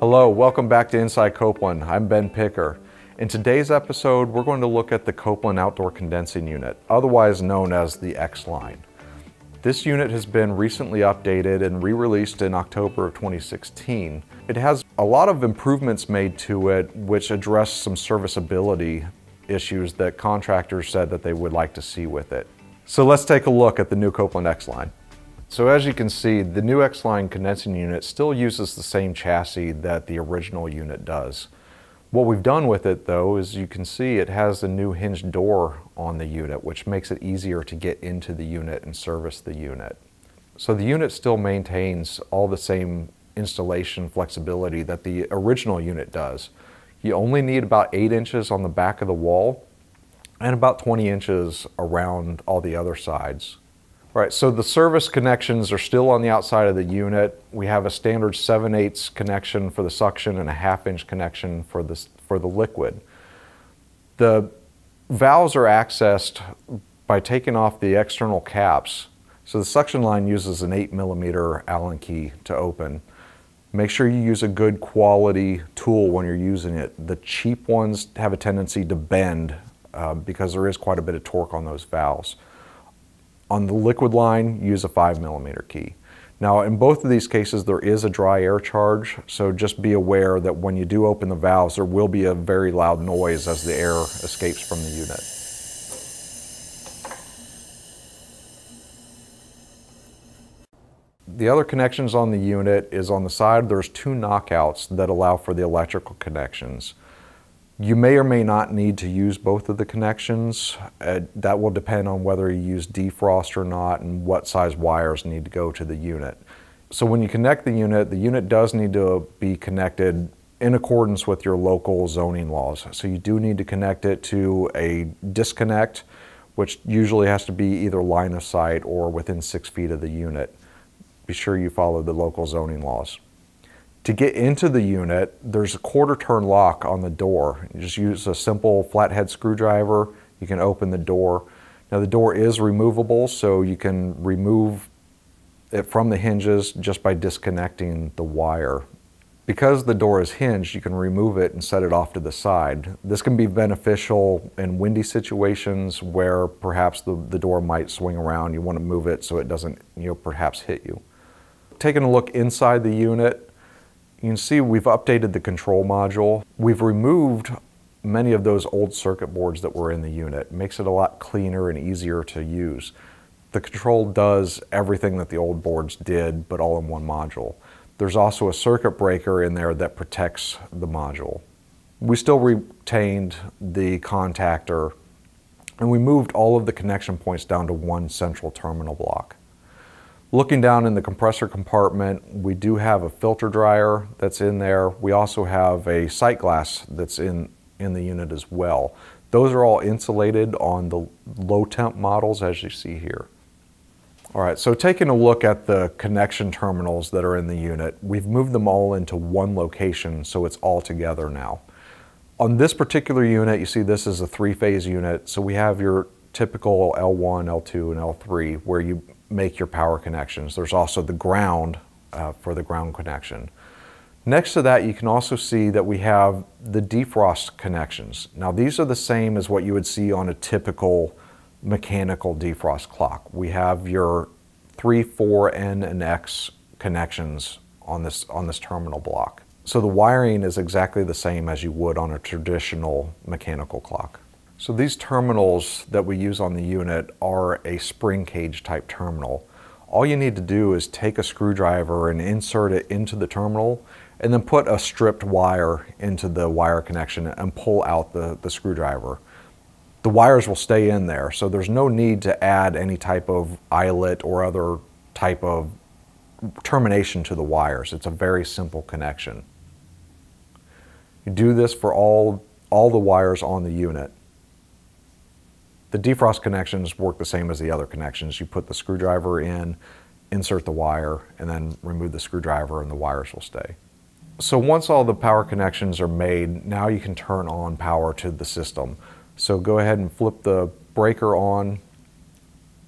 Hello, welcome back to Inside Copeland. I'm Ben Picker. In today's episode, we're going to look at the Copeland Outdoor Condensing Unit, otherwise known as the X-Line. This unit has been recently updated and re-released in October of 2016. It has a lot of improvements made to it which address some serviceability issues that contractors said that they would like to see with it. So let's take a look at the new Copeland X-Line. So as you can see, the new X-Line condensing unit still uses the same chassis that the original unit does. What we've done with it though is you can see it has a new hinged door on the unit which makes it easier to get into the unit and service the unit. So the unit still maintains all the same installation flexibility that the original unit does. You only need about 8 inches on the back of the wall and about 20 inches around all the other sides. All right, so the service connections are still on the outside of the unit. We have a standard 7 8 connection for the suction and a half inch connection for, the for the liquid. The valves are accessed by taking off the external caps. So the suction line uses an 8 millimeter Allen key to open. Make sure you use a good quality tool when you're using it. The cheap ones have a tendency to bend uh, because there is quite a bit of torque on those valves. On the liquid line, use a 5 millimeter key. Now, in both of these cases, there is a dry air charge, so just be aware that when you do open the valves, there will be a very loud noise as the air escapes from the unit. The other connections on the unit is on the side, there's two knockouts that allow for the electrical connections. You may or may not need to use both of the connections. Uh, that will depend on whether you use defrost or not and what size wires need to go to the unit. So when you connect the unit, the unit does need to be connected in accordance with your local zoning laws. So you do need to connect it to a disconnect, which usually has to be either line of sight or within six feet of the unit. Be sure you follow the local zoning laws. To get into the unit, there's a quarter turn lock on the door. You just use a simple flathead screwdriver. You can open the door. Now the door is removable, so you can remove it from the hinges just by disconnecting the wire. Because the door is hinged, you can remove it and set it off to the side. This can be beneficial in windy situations where perhaps the, the door might swing around. You want to move it so it doesn't, you know, perhaps hit you. Taking a look inside the unit, you can see we've updated the control module. We've removed many of those old circuit boards that were in the unit. It makes it a lot cleaner and easier to use. The control does everything that the old boards did, but all in one module. There's also a circuit breaker in there that protects the module. We still retained the contactor and we moved all of the connection points down to one central terminal block. Looking down in the compressor compartment, we do have a filter dryer that's in there. We also have a sight glass that's in, in the unit as well. Those are all insulated on the low temp models as you see here. All right, so taking a look at the connection terminals that are in the unit, we've moved them all into one location so it's all together now. On this particular unit, you see this is a three-phase unit, so we have your typical L1, L2, and L3 where you make your power connections. There's also the ground uh, for the ground connection. Next to that, you can also see that we have the defrost connections. Now these are the same as what you would see on a typical mechanical defrost clock. We have your 3, 4, N, and X connections on this, on this terminal block. So the wiring is exactly the same as you would on a traditional mechanical clock. So these terminals that we use on the unit are a spring cage type terminal. All you need to do is take a screwdriver and insert it into the terminal and then put a stripped wire into the wire connection and pull out the, the screwdriver. The wires will stay in there, so there's no need to add any type of eyelet or other type of termination to the wires. It's a very simple connection. You do this for all, all the wires on the unit. The defrost connections work the same as the other connections. You put the screwdriver in, insert the wire, and then remove the screwdriver and the wires will stay. So once all the power connections are made, now you can turn on power to the system. So go ahead and flip the breaker on.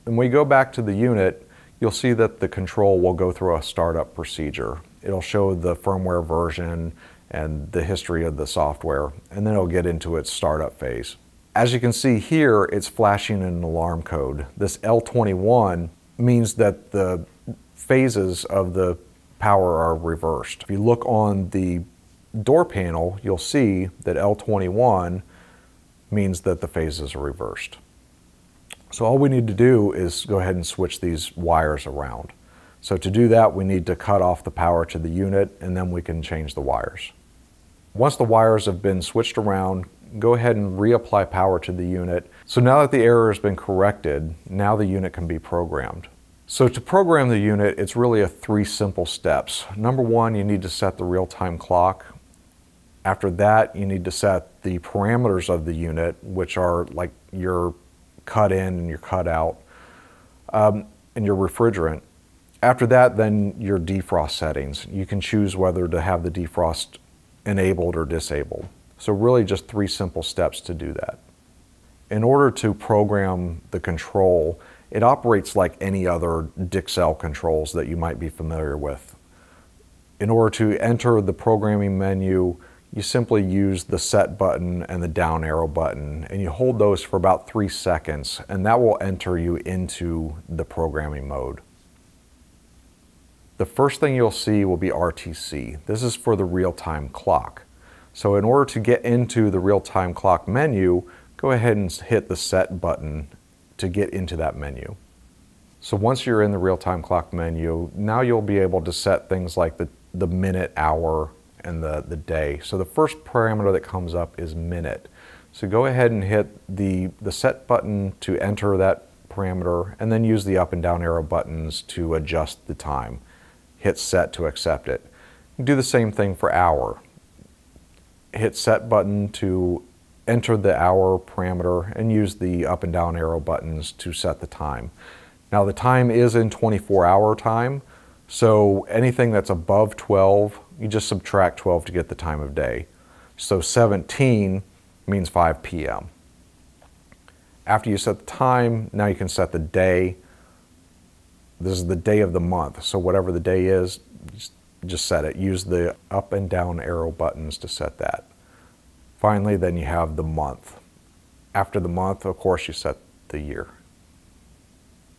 And when we go back to the unit, you'll see that the control will go through a startup procedure. It'll show the firmware version and the history of the software, and then it'll get into its startup phase. As you can see here, it's flashing an alarm code. This L21 means that the phases of the power are reversed. If you look on the door panel, you'll see that L21 means that the phases are reversed. So all we need to do is go ahead and switch these wires around. So to do that, we need to cut off the power to the unit and then we can change the wires. Once the wires have been switched around, go ahead and reapply power to the unit. So now that the error has been corrected, now the unit can be programmed. So to program the unit, it's really a three simple steps. Number one, you need to set the real-time clock. After that, you need to set the parameters of the unit, which are like your cut in and your cut out, um, and your refrigerant. After that, then your defrost settings. You can choose whether to have the defrost enabled or disabled. So really just three simple steps to do that. In order to program the control, it operates like any other Dixell controls that you might be familiar with. In order to enter the programming menu, you simply use the set button and the down arrow button and you hold those for about three seconds and that will enter you into the programming mode. The first thing you'll see will be RTC. This is for the real-time clock. So in order to get into the real-time clock menu, go ahead and hit the set button to get into that menu. So once you're in the real-time clock menu, now you'll be able to set things like the, the minute, hour, and the, the day. So the first parameter that comes up is minute. So go ahead and hit the, the set button to enter that parameter and then use the up and down arrow buttons to adjust the time. Hit set to accept it. Do the same thing for hour. Hit set button to enter the hour parameter and use the up and down arrow buttons to set the time. Now the time is in 24 hour time, so anything that's above 12, you just subtract 12 to get the time of day. So 17 means 5 p.m. After you set the time, now you can set the day. This is the day of the month, so whatever the day is, just set it. Use the up and down arrow buttons to set that. Finally, then you have the month. After the month, of course, you set the year.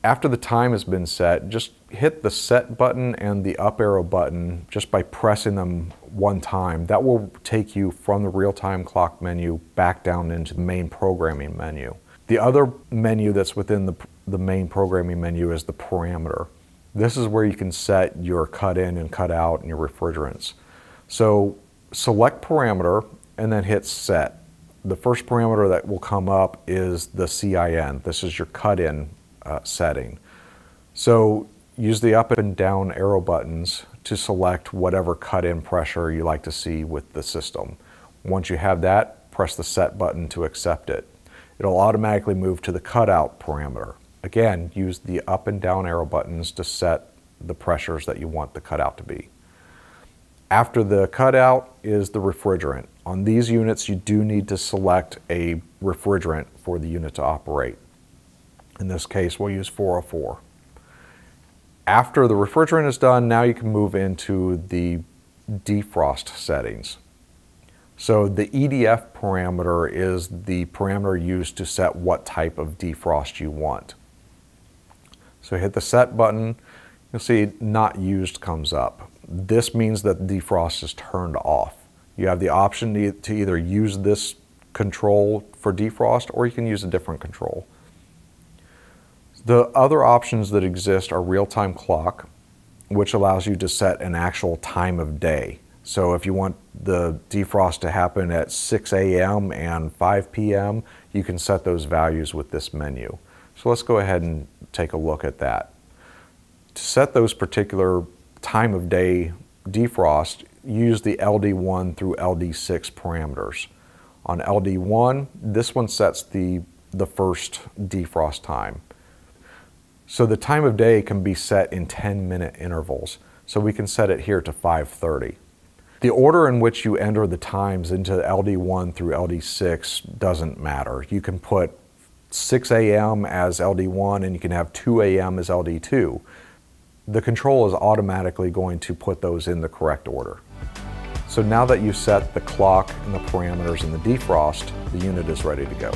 After the time has been set, just hit the set button and the up arrow button just by pressing them one time. That will take you from the real-time clock menu back down into the main programming menu. The other menu that's within the, the main programming menu is the parameter. This is where you can set your cut in and cut out and your refrigerants. So select parameter and then hit set. The first parameter that will come up is the CIN. This is your cut-in uh, setting. So use the up and down arrow buttons to select whatever cut-in pressure you like to see with the system. Once you have that, press the set button to accept it. It'll automatically move to the cutout parameter. Again, use the up and down arrow buttons to set the pressures that you want the cutout to be. After the cutout is the refrigerant. On these units, you do need to select a refrigerant for the unit to operate. In this case, we'll use 404. After the refrigerant is done, now you can move into the defrost settings. So the EDF parameter is the parameter used to set what type of defrost you want. So hit the set button, you'll see not used comes up. This means that defrost is turned off. You have the option to either use this control for defrost or you can use a different control. The other options that exist are real-time clock, which allows you to set an actual time of day. So if you want the defrost to happen at 6 a.m. and 5 p.m., you can set those values with this menu. So let's go ahead and take a look at that. To set those particular time of day defrost, use the LD1 through LD6 parameters. On LD1, this one sets the, the first defrost time. So the time of day can be set in 10 minute intervals. So we can set it here to 5.30. The order in which you enter the times into LD1 through LD6 doesn't matter. You can put 6 a.m. as LD1 and you can have 2 a.m. as LD2. The control is automatically going to put those in the correct order. So now that you've set the clock and the parameters and the defrost, the unit is ready to go.